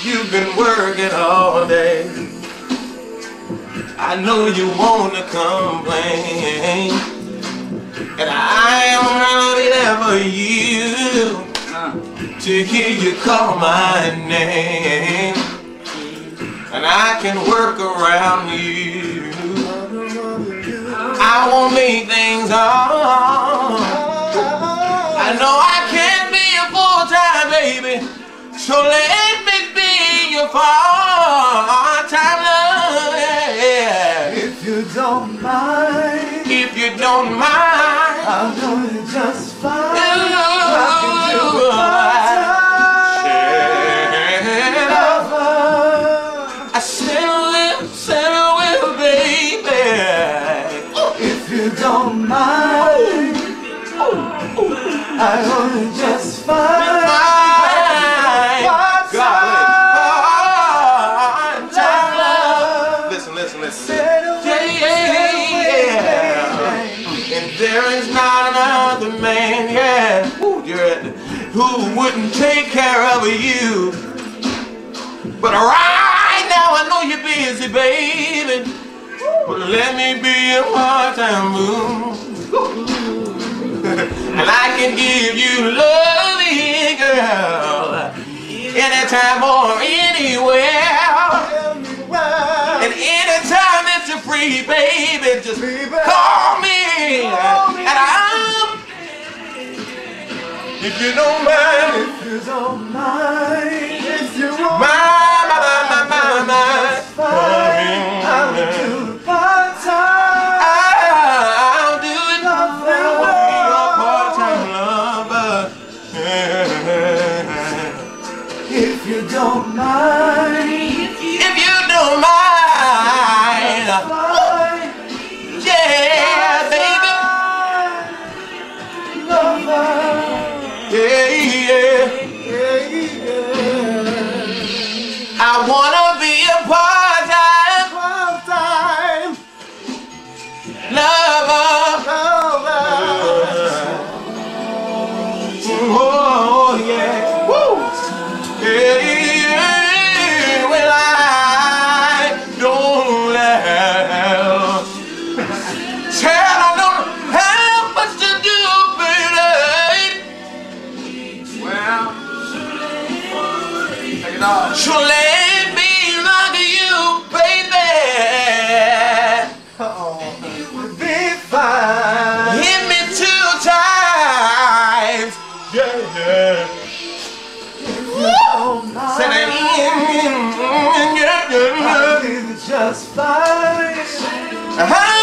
You've been working all day. I know you wanna complain. And I am gonna there for you uh. to hear you call my name. And I can work around you. I won't make things hard. I know I can't be a full-time baby, so let me part-time love. Yeah. If you don't mind, If you don't mind, I'm doing just fine. I can do it part-time yeah. lover. I said, well, said, well, baby. If you don't mind, oh, oh, oh. I want it just fine. There is not another man, yeah, who wouldn't take care of you. But right now I know you're busy, baby. But let me be your part-time boo. and I can give you loving, girl, anytime or anywhere. Free, baby, just call me. And I'm, if you don't mind, If you don't mind, if you won't my, my, my, my, my, I wanna So let me rock you, baby. Oh, be fine. Hit me two times. Yeah, yeah. Mind. Said I yeah, yeah, I'll yeah. just fine. I